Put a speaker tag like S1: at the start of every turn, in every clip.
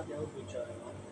S1: दे वो बेचारा हाँ।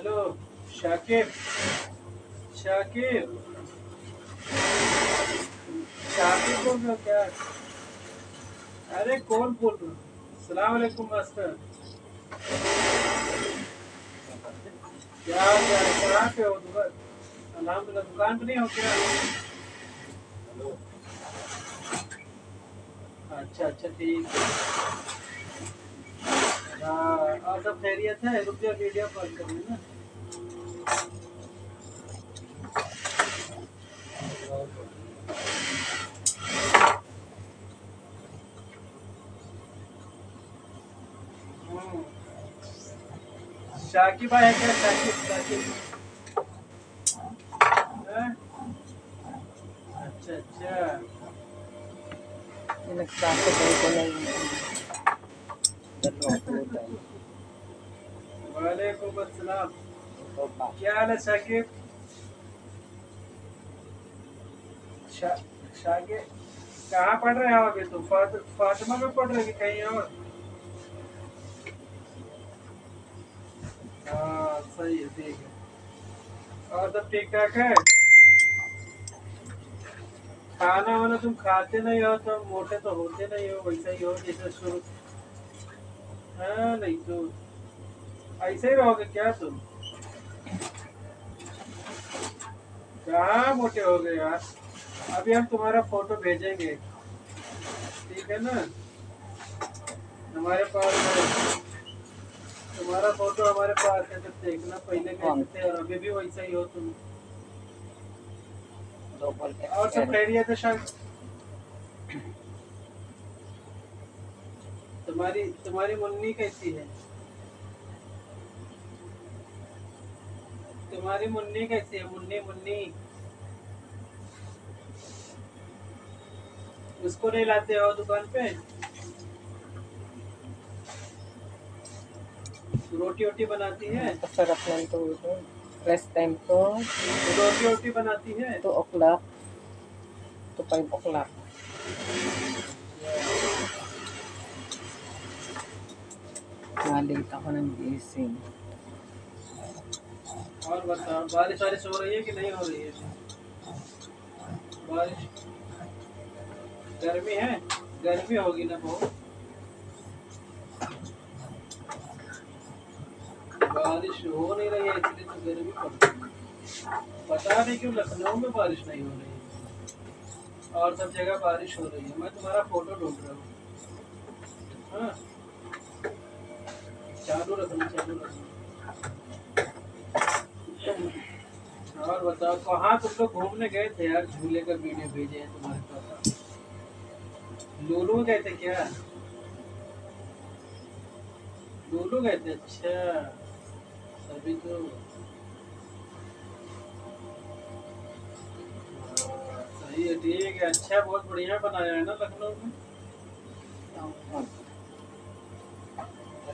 S2: हेलो शाकिब शाकिब शाकिब बोल रहे हो क्या? अरे, कौन बोल रहे सलाम वालेकुम मास्टर। क्या गया कहाँ पे हो दुकान अल्हम्दुलिल्लाह, दुकान पे नहीं हो क्या? अच्छा अच्छा ठीक है। सब खैरियत है रुक जाओ वीडियो कॉल कर ना। हम्म। शाकिब आया क्या? शाकिब शाकिब। अच्छा अच्छा।
S3: ko na yung dalawang kulay.
S2: वालेकुम अस्सलाम। क्या हाल है शाकिब शाकिब कहाँ पढ़ रहे हो अभी तुम फातिमा में पढ़ रहे हो कहीं और? हाँ सही है ठीक है। और सब ठीक ठाक है? खाना वाना तुम खाते नहीं हो तो मोटे तो होते नहीं हो वैसा ही हो जैसे शुरू। हाँ नहीं तो ऐसे ही रहोगे क्या तुम? कहाँ मोटे हो गए यार? अभी हम तुम्हारा फ़ोटो भेजेंगे। ठीक है ना? हमारे पास तुम्हारा फ़ोटो हमारे पास है तो देखना पहले कैसे थे और अभी भी वैसा ही हो तुम। और सब. खैरियत है शायद? तुम्हारी तुम्हारी मुन्नी कैसी है? तुम्हारी मुन्नी कैसी है? मुन्नी मुन्नी। उसको नहीं लाते हो दुकान पे? रोटी वोटी बनाती है?
S3: तो फिर अपने तो टाइम तो
S2: रोटी वोटी बनाती है?
S3: तो ओखला तो पाई ओखला मालिक तो हमने इसी
S2: और बताओ, बारिश वारिश हो रही है कि नहीं हो रही है? बारिश। गर्मी है? गर्मी होगी ना बहुत बारिश हो नहीं रही है इसलिए तो गर्मी पड़ रही है। पता नहीं क्यों लखनऊ में बारिश नहीं हो रही है। और सब जगह बारिश हो रही है। मैं तुम्हारा फ़ोटो ढूंढ रहा हूँ। हाँ। चालू रखना। बताओ कहाँ तुम लोग घूमने गए थे यार झूले का वीडियो भेजे हैं तुम्हारे पास। लूलू गए थे क्या? लूलू गए थे? अच्छा तभी तो। हाँ, सही है ठीक है अच्छा बहुत बढ़िया बनाया है ना लखनऊ में।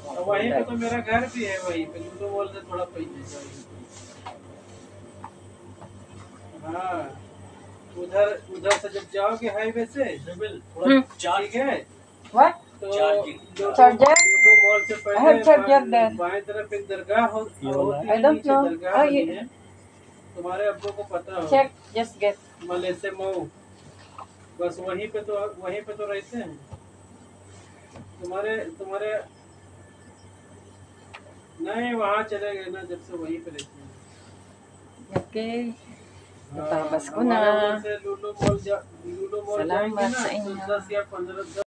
S2: और वहीं पे तो मेरा घर भी है वहीं पे मॉल से थोड़ा पैसे चाहिए हाँ। उधर उधर से जब जाओगे हाईवे से
S3: हम्म।
S2: ठीक है? तो मॉल से पहले बाएं- तरफ़ एक दरगाह हो होती है, नीचे दरगाह
S3: Oh,
S2: है। तुम्हारे अब्बू को पता हो।
S3: Check, just get.
S2: मले से मऊ। बस वहीं पे तो वहीं पे तो रहते हैं। तुम्हारे तुम्हारे नहीं वहाँ चले गए ना जब से वहीं पे रहते हैं।
S3: Okay.
S2: हाँ,
S3: Natabas ko na. Salamat sa inyo.